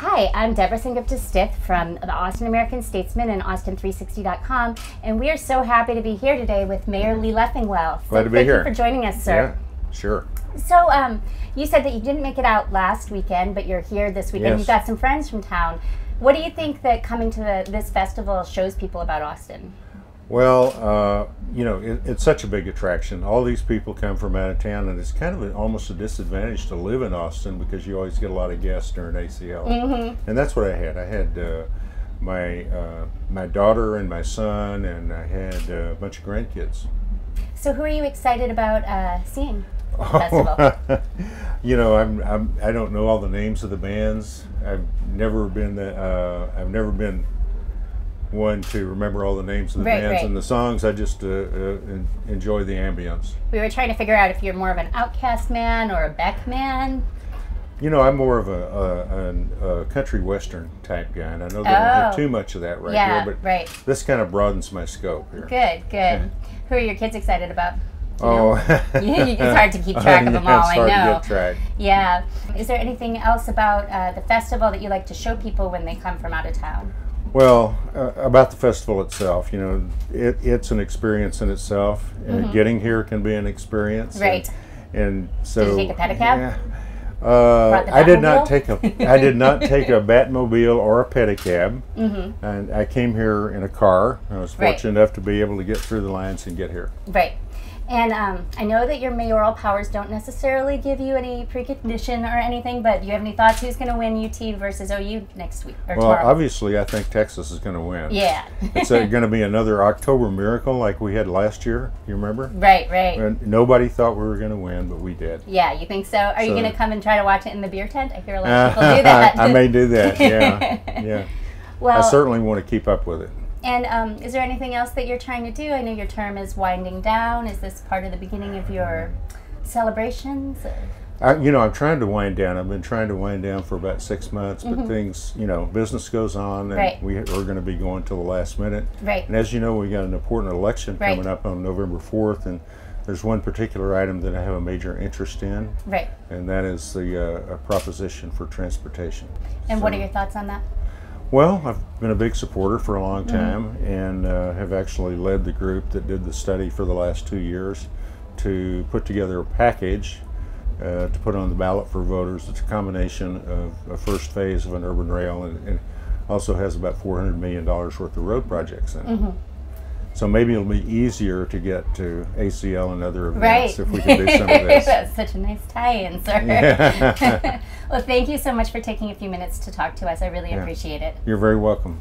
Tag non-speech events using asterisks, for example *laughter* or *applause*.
Hi, I'm Deborah Sengupta Stith from the Austin American Statesman and Austin360.com, and we are so happy to be here today with Mayor Lee Leffingwell. So Glad to be thank here. you for joining us, sir. Yeah, sure. So, um, you said that you didn't make it out last weekend, but you're here this weekend. Yes. You've got some friends from town. What do you think that coming to the, this festival shows people about Austin? Well, uh, you know, it, it's such a big attraction. All these people come from out of town, and it's kind of a, almost a disadvantage to live in Austin because you always get a lot of guests during ACL. Mm-hmm. And that's what I had. I had uh, my uh, my daughter and my son, and I had uh, a bunch of grandkids. So, who are you excited about uh, seeing? *laughs* you know, I'm, I'm I don't know all the names of the bands. I've never been the uh, I've never been one to remember all the names of the Right, bands right. and the songs. I just uh, uh, enjoy the ambience. We were trying to figure out if you're more of an OutKast man or a Beck man. You know, I'm more of a, a, an- a country western type guy, and I know they don't have Oh. too much of that right yeah, here, but right. this kind of broadens my scope here. Good, good. Who are your kids excited about? You Oh, *laughs* *laughs* it's hard to keep track of *laughs* them Yeah, all, I know. To get track. Yeah. Is there anything else about uh, the festival that you like to show people when they come from out of town? Well, uh, about the festival itself, you know, it, it's an experience in itself. Uh, getting here can be an experience. and-. Right. And, so. take a pedicab? Yeah. Uh, I did not take a I did not take a *laughs* Batmobile or a pedicab, Mm-hmm. and I came here in a car. I was Right. fortunate enough to be able to get through the lines and get here. Right. And um, I know that your mayoral powers don't necessarily give you any precondition or anything, but do you have any thoughts who's going to win UT versus OU next week or Well, tomorrow? obviously, I think Texas is going to win. yeah. It's *laughs* going to be another October miracle like we had last year. You remember? right, right. And nobody thought we were going to win, but we did. Yeah, you think so? Are you going to come and try to watch it in the beer tent? I hear a lot of *laughs* people do that. I may do that. Yeah, *laughs* yeah. well, I certainly want to keep up with it. And um, is there anything else that you're trying to do? I know your term is winding down. Is this part of the beginning of your celebrations? I, you know, I'm trying to wind down. I've been trying to wind down for about six months, but things, you know, business goes on, and Mm-hmm. Right. we are going to be going till the last minute. Right. And as you know, we got an important election Right. coming up on November 4th, and there's one particular item that I have a major interest in, Right. and that is the uh, a proposition for transportation. And what are your thoughts on that? Well, I've been a big supporter for a long Mm-hmm. time and uh, have actually led the group that did the study for the last two years to put together a package uh, to put on the ballot for voters. It's a combination of a first phase of an urban rail and, and also has about $400 million worth of road projects in it. Mm-hmm. So maybe it'll be easier to get to ACL and other Right. events if we can do some of *laughs* this. That's such a nice tie-in, sir. *laughs* Yeah. *laughs* well, thank you so much for taking a few minutes to talk to us. I really Yeah. appreciate it. You're very welcome.